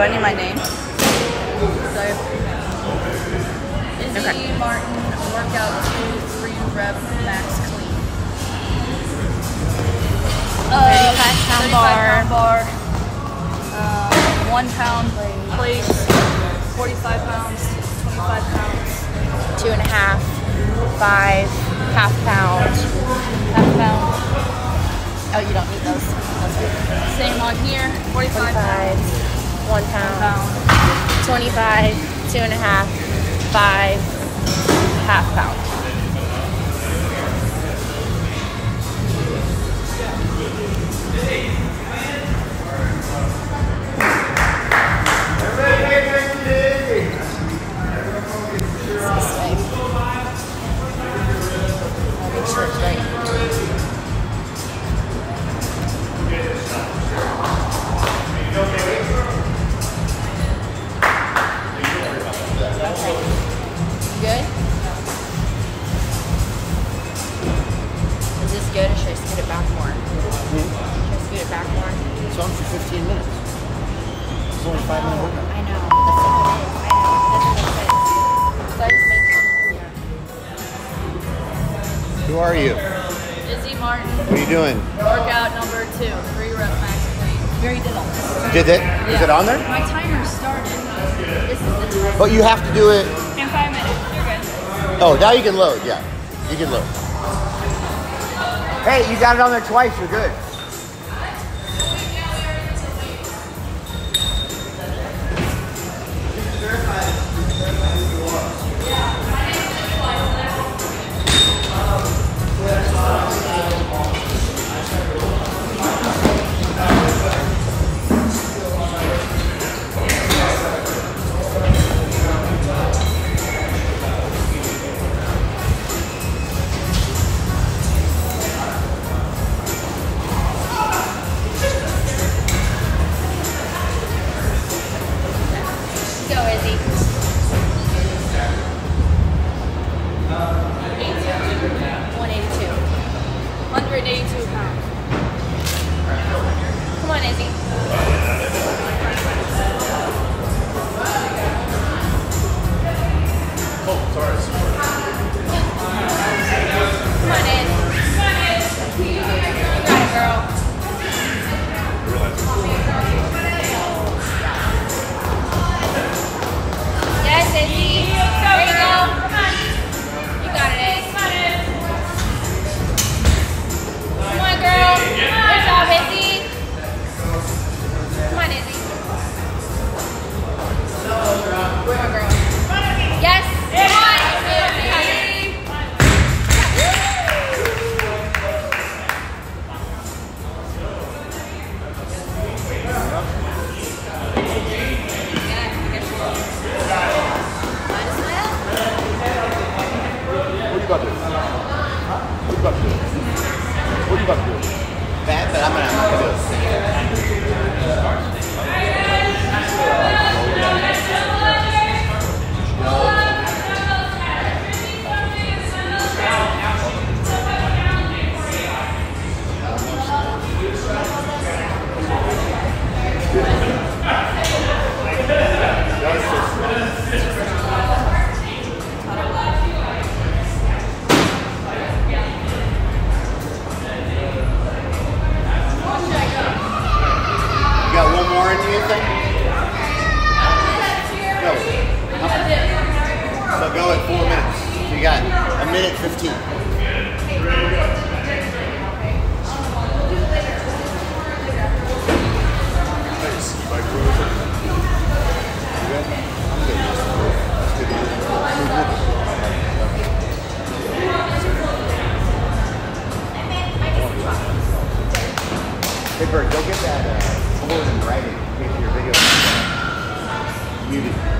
Do I need my name? Sorry. Izzy Okay. Marten, workout two, three rep max clean. Uh, 35 pound 35 bar. pound bar. Uh, one pound plates, 45 pounds, 25 pounds, Two and a half, five, half pound. half pound. Oh, you don't need those. Same on here, 45 25, pounds, one pound, pound. 25, two and a half, five, half pound. Good or should I scoot it back more? Hmm? Should I scoot it back more? It's on for 15 minutes. It's only five minute workout. Oh, I know. That's all it is. I know. That's what it is. So I just made it. Who are you? Izzy Marten, What are you doing? workout number two, three rep max clean. We already did all this. Did it? Is it on there? My timer started. This is the time. But you have to do it. In five minutes. You're good. Oh, now you can load. Yeah, you can load. Hey, you got it on there twice. You're good. So go at four minutes. You got a minute 15. Hey Bert, go get that uh, board in writing in your video muted.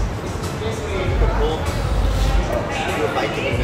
Pull.